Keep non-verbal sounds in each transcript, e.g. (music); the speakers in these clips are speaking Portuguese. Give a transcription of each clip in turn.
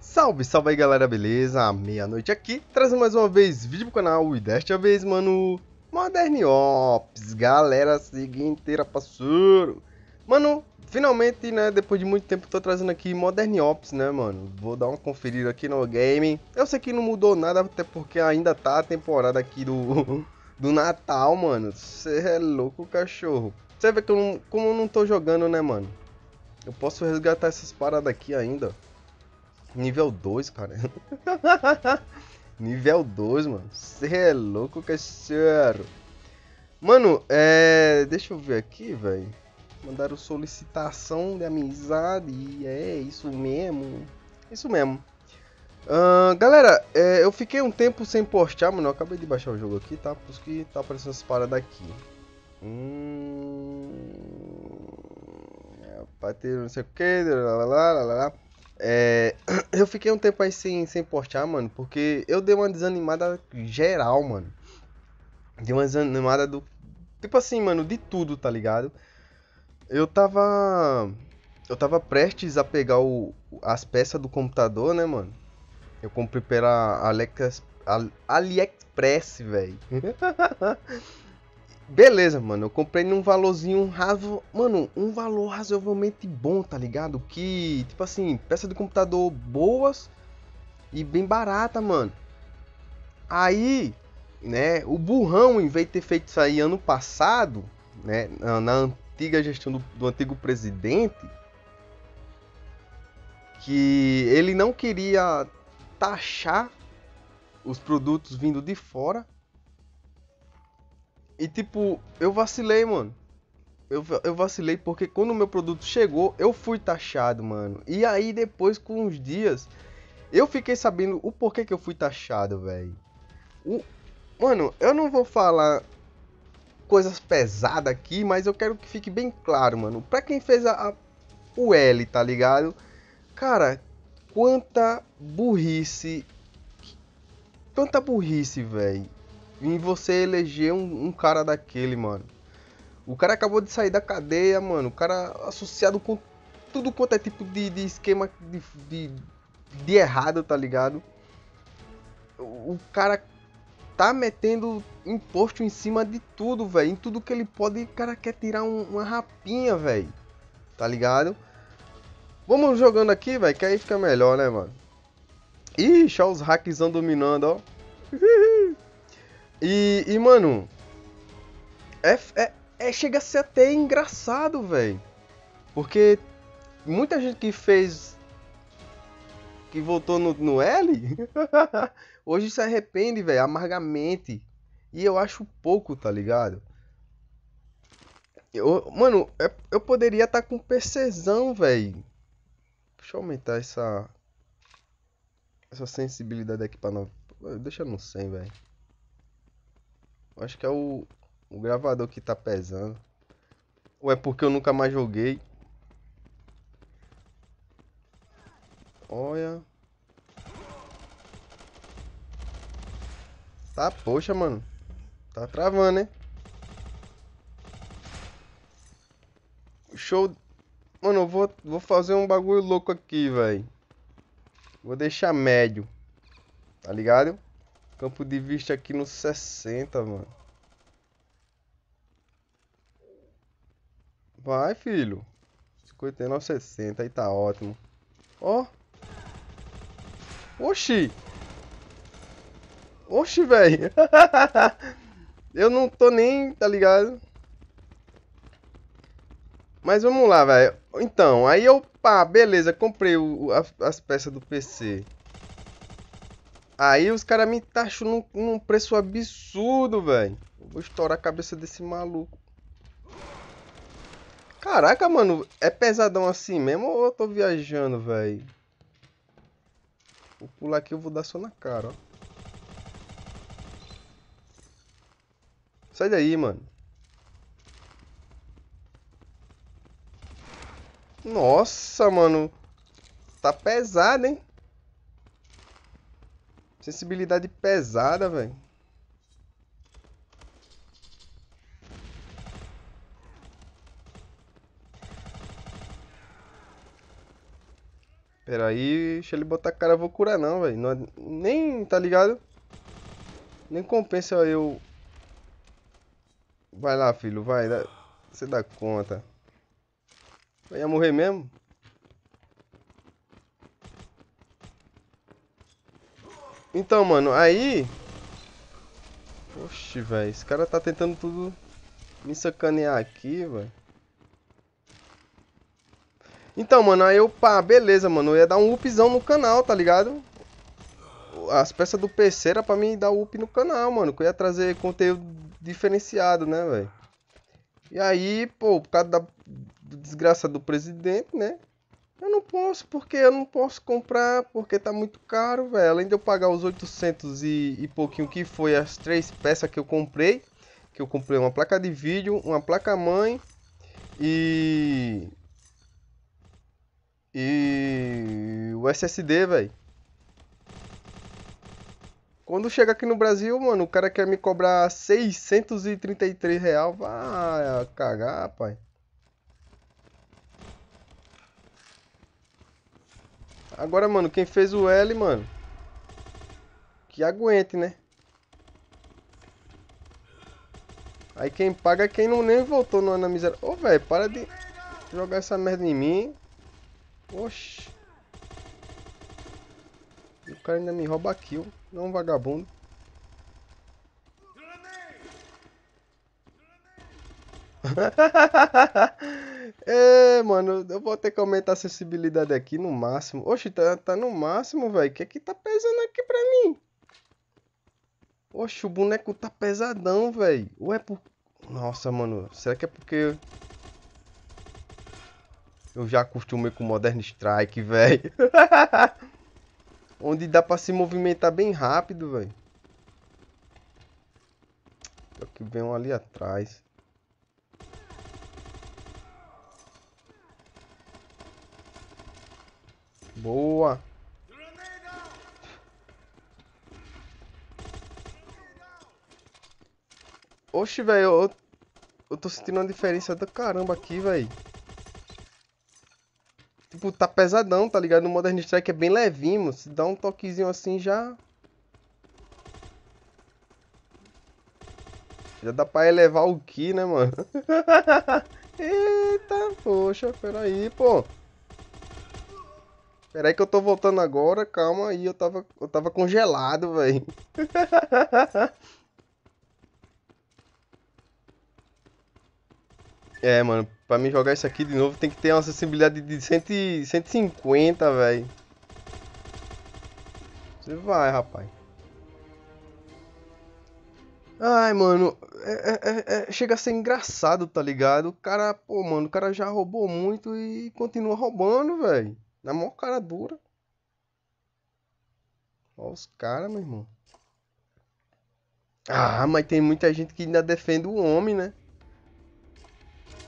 Salve, salve aí galera, beleza? Meia-noite aqui, trazendo mais uma vez vídeo pro canal e desta vez, mano, Modern Ops, galera, siga inteira, parceiro. Mano, finalmente, né, depois de muito tempo tô trazendo aqui Modern Ops, né, mano, vou dar uma conferida aqui no game. Eu sei que não mudou nada, até porque ainda tá a temporada aqui do, (laughs) do Natal, mano, você é louco, cachorro. Você vê que eu não, como eu não tô jogando, né, mano, eu posso resgatar essas paradas aqui ainda. Nível 2, cara. (laughs) Nível 2, mano. Você é louco, cachorro. Mano, é. Deixa eu ver aqui, velho. Mandaram solicitação de amizade. É isso mesmo. Isso mesmo. Uh, galera, é, eu fiquei um tempo sem postar, mano. Eu acabei de baixar o jogo aqui, tá? Por isso que tá aparecendo essas paradas aqui. Hum. É, pra ter não sei o que. Lá, lá, lá, lá. É, (clears throat) eu fiquei um tempo aí sem, sem postar, mano, porque eu dei uma desanimada geral, mano. Dei uma desanimada do. Tipo assim, mano, de tudo, tá ligado? Eu tava. Eu tava prestes a pegar o, as peças do computador, né, mano? Eu comprei pela Alex, AliExpress, velho. (laughs) Beleza, mano. Eu comprei num valorzinho razo... Mano, um valor razoavelmente bom, tá ligado? Que, tipo assim, peça de computador boas e bem barata, mano. Aí, né, o burrão, em vez de ter feito isso aí ano passado, né, na, na antiga gestão do, do antigo presidente, que ele não queria taxar os produtos vindo de fora e tipo, eu vacilei, mano. Eu, eu vacilei porque quando o meu produto chegou, eu fui taxado, mano. E aí depois, com uns dias, eu fiquei sabendo o porquê que eu fui taxado, velho. Mano, eu não vou falar coisas pesadas aqui, mas eu quero que fique bem claro, mano. Pra quem fez a, a o L, tá ligado? Cara, quanta burrice. Quanta burrice, velho em você eleger um, um, cara daquele, mano. O cara acabou de sair da cadeia, mano. O cara associado com tudo quanto é tipo de, de esquema de, de, de, errado, tá ligado? O, o cara tá metendo imposto em cima de tudo, velho. Em tudo que ele pode, o cara quer tirar um, uma rapinha, velho. Tá ligado? Vamos jogando aqui, velho, que aí fica melhor, né, mano? Ixi, olha os hackzão dominando, ó. (laughs) E, e mano, é, é, é, chega a ser até engraçado, velho. Porque muita gente que fez. que votou no, no L, (laughs) hoje se arrepende, velho, amargamente. E eu acho pouco, tá ligado? Eu, mano, eu, eu poderia estar tá com PCzão, velho. Deixa eu aumentar essa. Essa sensibilidade aqui pra não. Deixa no 100, velho. Acho que é o, o gravador que tá pesando. Ou é porque eu nunca mais joguei. Olha. Tá, poxa, mano. Tá travando, né? Show. Mano, eu vou, vou fazer um bagulho louco aqui, velho. Vou deixar médio. Tá ligado? Campo de vista aqui no 60, mano. Vai, filho. 59, 60, aí tá ótimo. Ó. Oxi. Oxi, velho. (laughs) Eu não tô nem, tá ligado? Mas vamos lá, velho. Então, aí eu, pá, beleza, comprei o, as peças do PC. Aí os caras me taxam num, num preço absurdo, velho. Vou estourar a cabeça desse maluco. Caraca, mano, é pesadão assim mesmo ou eu tô viajando, velho? Vou pular aqui, eu vou dar só na cara, ó. Sai daí, mano. Nossa, mano. Tá pesado, hein? Sensibilidade pesada, velho. Pera aí, deixa ele botar a cara, eu vou curar não, velho. É- nem, tá ligado? Nem compensa eu... Vai lá, filho, vai. Dá... Você dá conta. Vai morrer mesmo? Então, mano, aí... Oxe, velho. Esse cara tá tentando tudo me sacanear aqui, velho. Então, mano, aí eu, pá, beleza, mano. Eu ia dar um upzão no canal, tá ligado? As peças do PC era pra mim dar up no canal, mano. Que eu ia trazer conteúdo diferenciado, né, velho? E aí, pô, por causa da desgraça do presidente, né? Eu não posso, porque eu não posso comprar, porque tá muito caro, velho. Além de eu pagar os 800 e, e pouquinho que foi as três peças que eu comprei. Que eu comprei uma placa de vídeo, uma placa-mãe e e o SSD, velho. Quando chega aqui no Brasil, mano, o cara quer me cobrar 633 real, vai cagar, pai. Agora, mano, quem fez o L, mano, que aguente, né? Aí quem paga é quem não nem voltou na miséria. Ô, velho, para de jogar essa merda em mim. Oxi. O cara ainda me rouba kill. Não um vagabundo. (laughs) é, mano, eu vou ter que aumentar a acessibilidade aqui no máximo. Oxi, tá, tá no máximo, velho. O que é que tá pesando aqui pra mim? Oxe, o boneco tá pesadão, velho. Ou é por... Nossa, mano. Será que é porque eu já acostumei com Modern Strike, velho. (laughs) Onde dá pra se movimentar bem rápido, velho. que vem um ali atrás. Boa. Oxe, velho, eu, eu tô sentindo uma diferença do caramba aqui, velho. Tipo, tá pesadão, tá ligado? No Modern Strike é bem levinho, se dá um toquezinho assim já... Já dá pra elevar o Ki, né, mano? (laughs) Eita, poxa, peraí, pô. Peraí que eu tô voltando agora, calma aí, eu tava, eu tava congelado, velho. (laughs) É, mano, pra mim jogar isso aqui de novo tem que ter uma acessibilidade de 100, 150, velho. Você vai, rapaz. Ai, mano, é, é, é, é, chega a ser engraçado, tá ligado? O cara, pô, mano, o cara já roubou muito e continua roubando, velho. Na maior cara dura. Olha os caras, meu irmão. Ah, mas tem muita gente que ainda defende o homem, né?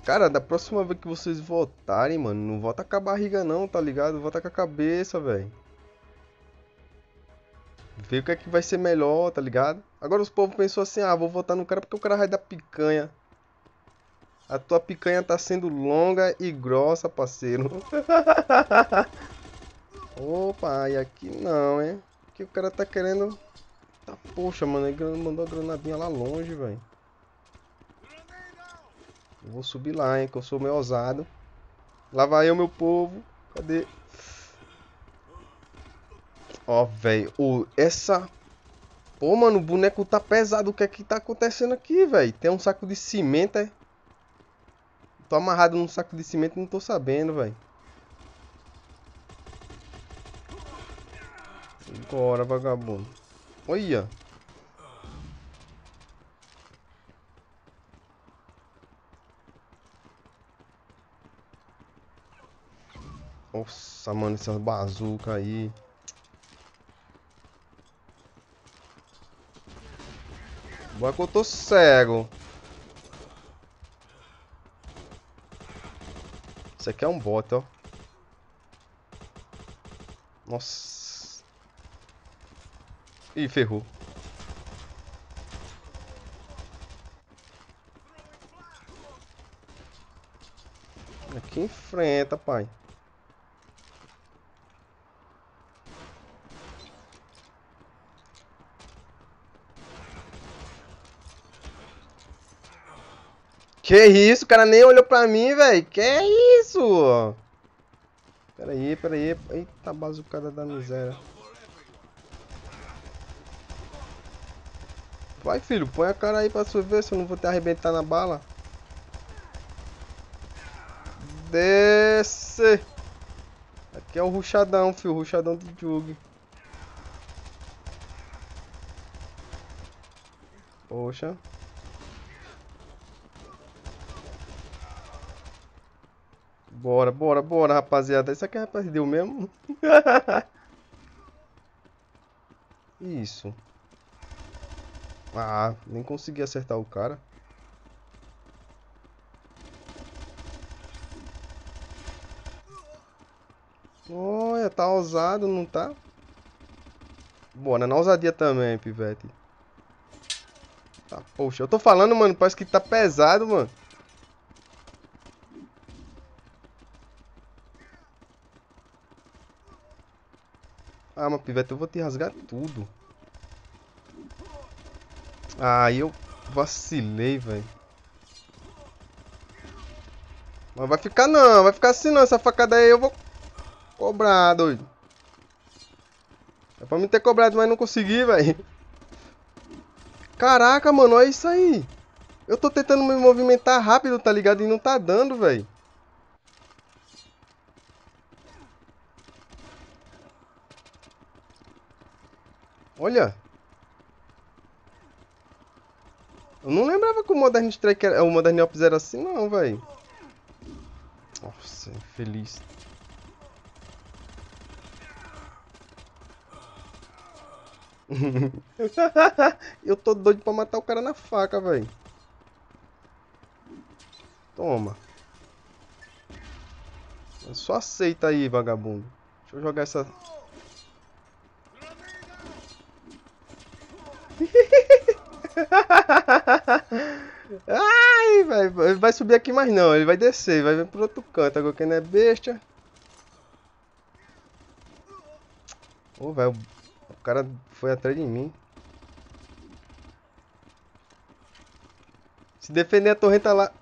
Cara, da próxima vez que vocês votarem, mano, não vota com a barriga não, tá ligado? Vota com a cabeça, velho. Vê o que é que vai ser melhor, tá ligado? Agora os povos pensou assim, ah, vou votar no cara porque o cara vai dar picanha. A tua picanha tá sendo longa e grossa, parceiro. (laughs) Opa, e aqui não, hein? Aqui o cara tá querendo... Tá, poxa, mano, ele mandou a granadinha lá longe, velho. Vou subir lá, hein, que eu sou meio ousado. Lá vai eu, meu povo. Cadê? Ó, velho. Oh, essa... Pô, mano, o boneco tá pesado. O que é que tá acontecendo aqui, velho? Tem um saco de cimento, é? Tô amarrado num saco de cimento e não tô sabendo, velho. Agora, vagabundo. Olha. Nossa, mano, essas bazuca aí. Boa que eu tô cego. Isso aqui é um bot, ó. Nossa. Ih, ferrou. Aqui enfrenta, pai. Que isso, o cara nem olhou pra mim, velho. Que isso? Pera aí, pera aí. Eita, bazucada da miséria. Vai, filho, põe a cara aí pra você ver se eu não vou te arrebentar na bala. Desce. Aqui é o ruchadão, filho. O ruchadão do Jug. Poxa. Bora, bora, bora, rapaziada. Isso aqui é perdeu mesmo? (laughs) Isso. Ah, nem consegui acertar o cara. Olha, tá ousado, não tá? Bora, na ousadia também, pivete. Tá, poxa, eu tô falando, mano, parece que tá pesado, mano. Ah, mas pivete, eu vou te rasgar tudo. Ah, eu vacilei, velho. Mas vai ficar não, vai ficar assim não. Essa facada aí eu vou cobrar, doido. É pra mim ter cobrado, mas não consegui, velho. Caraca, mano, olha isso aí. Eu tô tentando me movimentar rápido, tá ligado? E não tá dando, velho. Olha. Eu não lembrava que o Modern Strike era, o Modern Ops era assim não, velho. Nossa, infeliz. (laughs) eu tô doido pra matar o cara na faca, velho. Toma. Só aceita aí, vagabundo. Deixa eu jogar essa Ai, vai, ele vai subir aqui mais não, ele vai descer, vai vir pro outro canto, agora quem não é besta. Ô, oh, velho, o cara foi atrás de mim. Se defender a torreta lá.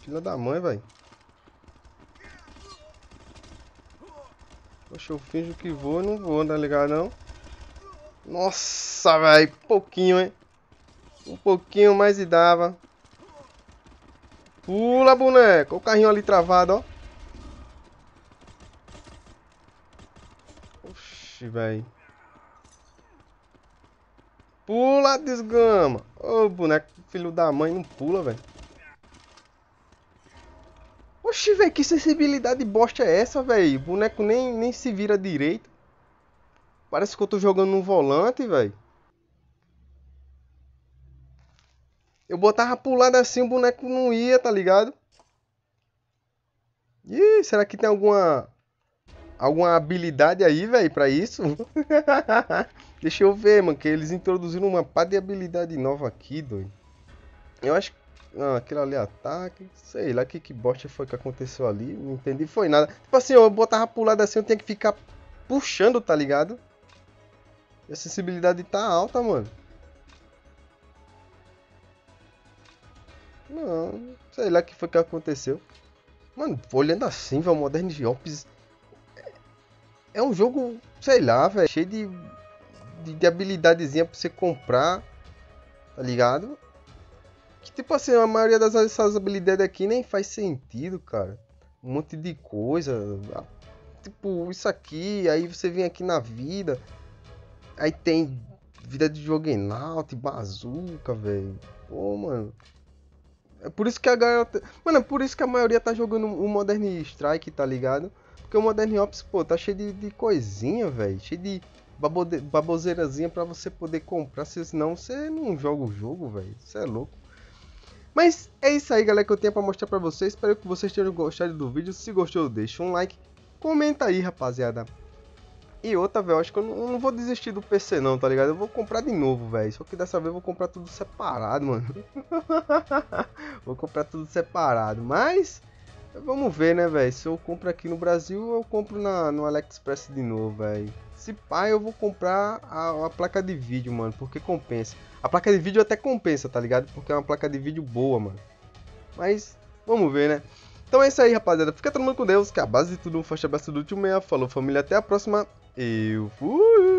Filha da mãe, velho. Poxa, eu finjo que vou não vou, não tá ligado não? Nossa, velho, pouquinho, hein? Um pouquinho mais e dava. Pula, boneco. O carrinho ali travado, ó. Oxi, velho. Pula, desgama. Ô, boneco, filho da mãe, não pula, velho. Oxi, velho, que sensibilidade bosta é essa, velho? Boneco nem, nem se vira direito. Parece que eu tô jogando no volante, velho. Eu botava pulado assim, o boneco não ia, tá ligado? Ih, será que tem alguma alguma habilidade aí, velho, pra isso? (laughs) Deixa eu ver, mano, que eles introduziram uma pá de habilidade nova aqui, doido. Eu acho que... Ah, aquilo ali é ataque, sei lá que que bosta foi que aconteceu ali, não entendi, foi nada. Tipo assim, eu botava pulado assim, eu tinha que ficar puxando, tá ligado? E a sensibilidade tá alta, mano. Não, sei lá o que foi que aconteceu. Mano, olhando assim, velho, Modern Ops é um jogo, sei lá, velho, cheio de, de, de habilidadezinha pra você comprar, tá ligado? Que tipo assim, a maioria dessas habilidades aqui nem faz sentido, cara. Um monte de coisa. Tipo, isso aqui, aí você vem aqui na vida, Aí tem vida de Juggernaut, bazuca, velho. Pô, mano. É por isso que a galera. Mano, é por isso que a maioria tá jogando o Modern Strike, tá ligado? Porque o Modern Ops, pô, tá cheio de, de coisinha, velho. Cheio de babode... baboseirazinha pra você poder comprar. Senão você não joga o jogo, velho. Você é louco. Mas é isso aí, galera, que eu tenho pra mostrar pra vocês. Espero que vocês tenham gostado do vídeo. Se gostou, deixa um like. Comenta aí, rapaziada. E outra, velho, acho que eu não, eu não, vou desistir do PC não, tá ligado? Eu vou comprar de novo, velho. Só que dessa vez eu vou comprar tudo separado, mano. (laughs) vou comprar tudo separado. Mas Vamos ver, né, velho? Se eu compro aqui no Brasil, eu compro na, no AliExpress de novo, velho. Se pá, eu vou comprar a, a, placa de vídeo, mano, porque compensa. A placa de vídeo até compensa, tá ligado? Porque é uma placa de vídeo boa, mano. Mas, vamos ver, né? Então é isso aí, rapaziada. Fica todo mundo com Deus, que a base de tudo. Um forte abraço do último meia. Falou, família. Até a próxima. Eu fui!